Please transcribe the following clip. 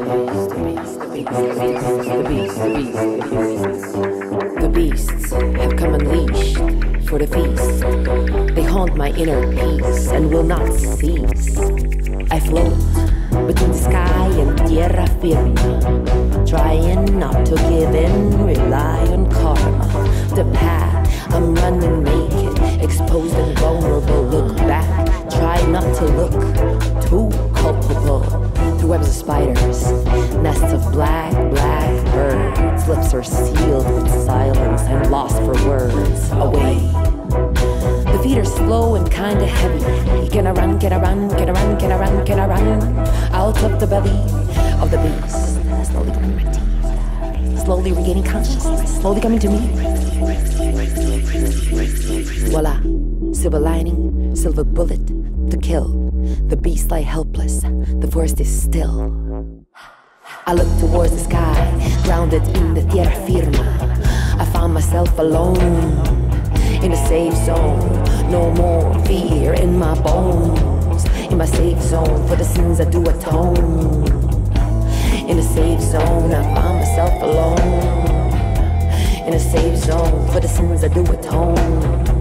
the beast, the beast, the beasts have come unleashed for the feast. They haunt my inner peace and will not cease. I float between the sky and tierra firme, trying not to are sealed with silence and lost for words. Away. The feet are slow and kinda heavy. Can I run, can I run, can I run, can I run, can I run? Out of the belly of the beast. Slowly my teeth. Slowly regaining consciousness. Slowly coming to me. Voila. Silver lining, silver bullet to kill. The beast lie helpless. The forest is still. I look towards the sky, grounded in the tierra firma. I found myself alone in a safe zone. No more fear in my bones. In my safe zone for the sins I do atone. In a safe zone, I found myself alone. In a safe zone for the sins I do atone.